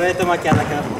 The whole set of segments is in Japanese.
το έτομα και ανακατεύω.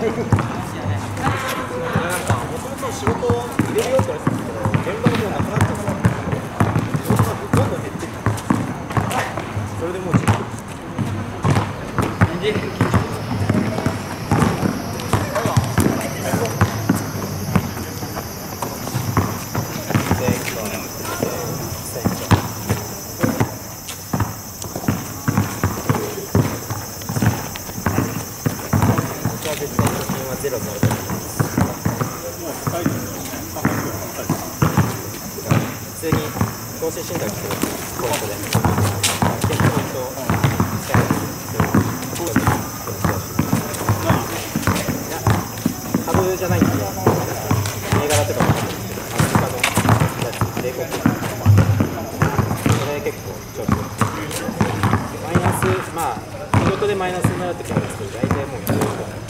仕事を入れるよっ言てたんですけど現場がもうなくなっったんで仕事がどんどん減っていったゼロになると思います。普通に投てでいす株じゃないんで銘柄とかもあるですそれ結構マイナスまあ仕事でマイナスになるってあるんですけど大体もう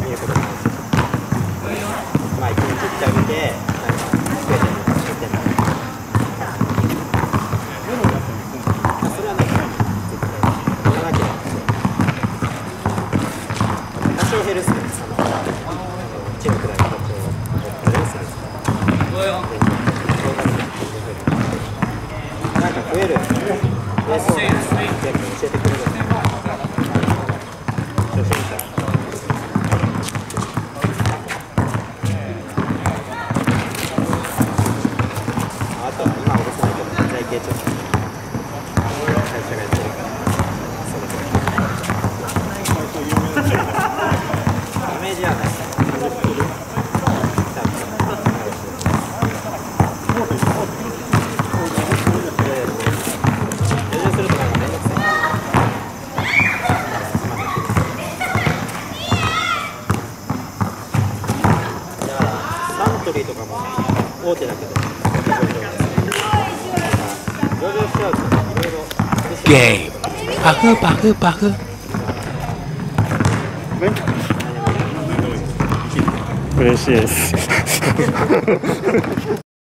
の見ことなん。ですよまあ一日ってあげてなんか増えてるのか知ってるのかそれはね絶対やらなきゃなんですよ多少減るっすけどそのチームくらいのことをこですなんか増える増えそうトリーとかも大手だけど上場しちゃうといろいろゲームパフパフパフ嬉しいです。